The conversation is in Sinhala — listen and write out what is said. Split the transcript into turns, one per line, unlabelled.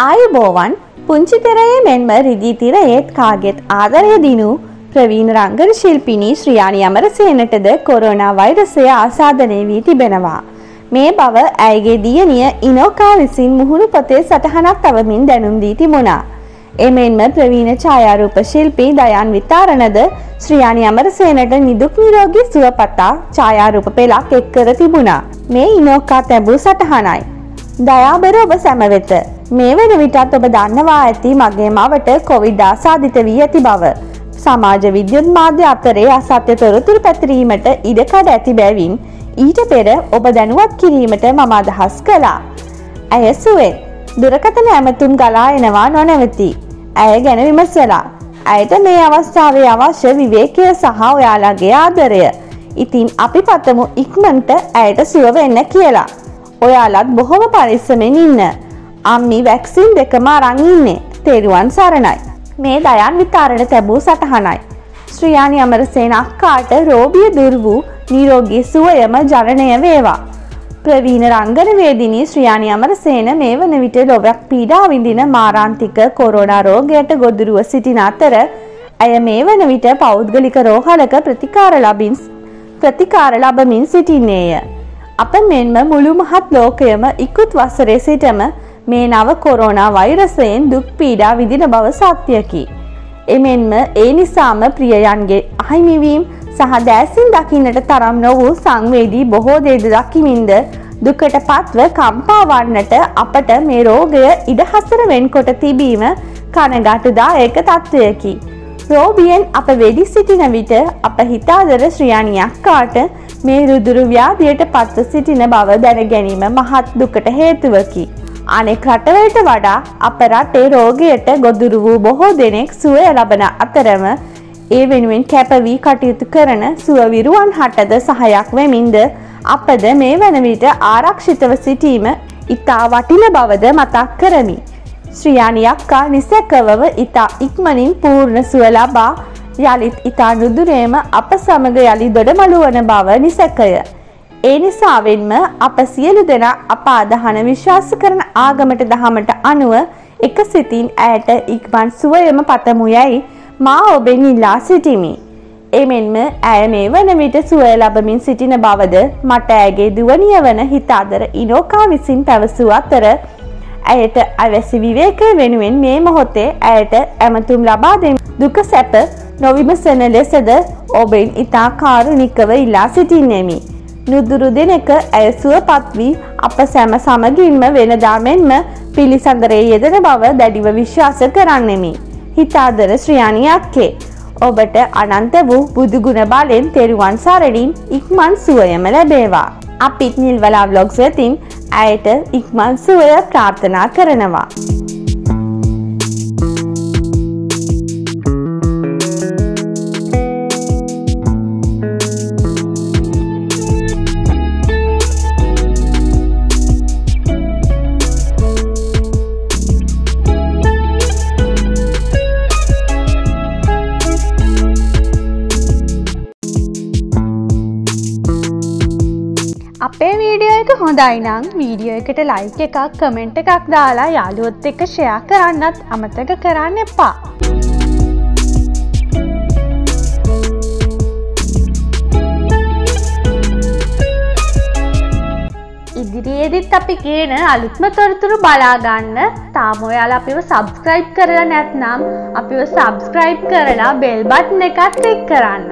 ආයුබෝවන් පුංචි තෙරයේ මෙන්ම රිදී තිරයේත් කාගෙත් ආදරය දිනු ප්‍රවීණ රංගන ශිල්පිනී ශ්‍රියානි අමරසේනටද කොරෝනා වෛරසය ආසාදනය වී තිබෙනවා. මේ බව ඇයගේ දියණිය ඉනෝකා විසින් මුහුණු පොතේ සටහනක් තවමින් දැනුම් දී තිබුණා. එමෙන්ම ප්‍රවීණ ඡායාරූප ශිල්පී දයන් විතාරණද ශ්‍රියානි අමරසේනට නිදුක් නිරෝගී සුව පතා ඡායාරූප පෙළක් එක් කර තිබුණා. මේ ඉනෝකා තැබූ සටහනයි. දයාබර ඔබ සැම වෙත. මේ වන විටත් ඔබ දන්නවා ඇති මගේ මවට කොවිඩ් ආසාදිත වී ඇති බව. සමාජ විද්‍යුත් මාධ්‍ය අතරේ අසත්‍ය තොරතුරු පැතිරීමට ඉඩකඩ ඇති බැවින් ඊට පෙර ඔබ දැනුවත් කිරීමට මම අදහස් කළා. ඇය සුවෙන් දුරකථන ඇමතුම් ගලා එනවා නොනැවති. ඇය ගැන විමසලා. ඇයට මේ අවස්ථාවේ අවශ්‍ය විවේකය සහ ඔයාලගේ ආදරය. ඉතින් අපි පතමු ඉක්මනට ඇයට සුව වෙන්න කියලා. ඔයාලත් බොහොම පරිස්සමෙන් ඉන්න. අම්මි වැක්සින් දෙකම අරන් ඉන්නේ. තෙරුවන් සරණයි. මේ දයන් විතාරණ තැබූ සටහනයි. ශ්‍රියානි අමරසේන අක්කාට රෝබිය දුර් වූ නිරෝගී සුවයම ජනනය වේවා. ප්‍රවීණ රංගනවේදිනී ශ්‍රියානි අමරසේන මේ වන විට ලොවක් පීඩා විඳින මාරාන්තික කොරෝනා රෝගයට ගොදුරුව සිටින අතර ඇය මේ වන විට පෞද්ගලික රෝහලක ප්‍රතිකාර ලබින් ප්‍රතිකාර ලබමින් සිටින්නේය. අප මෙන්ම මුළු මහත් ලෝකයම ඉකුත් වසරේ සිටම මේ නව කොරෝනා වෛරසයෙන් දුක් පීඩා විදින බව සත්‍යකි. එමෙන්ම ඒ නිසාම ප්‍රියයන්ගේ අහිමිවීම් සහ දෑසින් දකින්නට තරම් නොවූ සංවේදී බොහෝ දේද දකිමින්ද දුකට පත්ව කම්පාවන්නට අපට මේ රෝගය ඉඩහසර වෙන්කොට තිබීම කනගාටුදායක තත්ත්වයකි. රෝබියෙන් අප වෙඩි සිටින විට අප හිතාදර ශ්‍රියානියක්කාට මේ රුදුරු ව්‍යාධියට පත්ව සිටින බව දැන ගැනීම මහත් දුකට හේතුවකි. අනෙක් රටවලට වඩා අප රටේ රෝගයට ගොදුරු වූ බොහෝ දෙනෙක් සුවය ලබන අතරම ඒ වෙනුවෙන් කැපවී කටයුතු කරන සුවවිරුවන් හටද සහයක් වෙමින්ද අපද මේ වන විට ආරක්ෂිතව සිටීම ඉතා වටින බවද මතක් කරමි. ශ්‍රියානියක්කා නිසැකවව ඉතා ඉක්මනින් පූර්ණ සුව ලබා යළිත් ඉතා නුදුරේම අප සමග යළි දොඩමළුවන බව නිසැකය. ඒ නිසාවෙන්ම අප සියලු දෙනා අප අදහන විශ්වාස කරන ආගමට දහමට අනුව එක සිතින් ඇයට ඉක්මන් සුවයම පතමු යැයි මා ඔබෙන් ඉල්ලා සිටිමි. එමෙන්ම ඇය මේ වන විට සුවය ලබමින් සිටින බවද මට ඇගේ දුවනිය වන හිතාදර ඉනෝකා විසින් පැවසූ අතර ඇයට අවැසි විවේකය වෙනුවෙන් මේ මොහොතේ ඇයට ඇමතුම් ලබා දෙම දුක සැප නොවිමසන ලෙසද ඔබෙන් ඉතා කාරුණිකව ඉල්ලා සිටින්නෙමි. නුදුරු දෙනක ඇය සුවපත් වී අප සැම සමගින්ම වෙනදාමෙන්ම පිළිසඳරේ යෙදෙන බව දැඩිව විශ්වාස කරන්නෙමි. හිතාදර ශ්‍රියානියක්කේ. ඔබට අනන්ත වූ බුදුගුණ බලෙන් තෙරුවන් සරණින් ඉක්මන් සුවයම ලැබේවා. අපිත් නිල්වලා බ්ලොග්ස් වෙතින් ඇයට ඉක්මන් සුවය ප්‍රාර්ථනා කරනවා. අපේ වීඩියෝ එක හොඳයි නම් වීඩියෝ එකට ලයික් එකක් කමෙන්ට් එකක් දාලා යාළුවොත් එක්ක ෂෙයා කරන්නත් අමතක කරන්න එපා. ඉදිරියේදිත් අපි කියන අලුත්ම තොරතුරු බලාගන්න තාම ඔයාලා අපිව සබස්ක්‍රයිබ් කරලා නැත්නම් අපිව සබස්ක්‍රයිබ් කරලා බෙල් බට්න එකත් ක්ලික් කරන්න.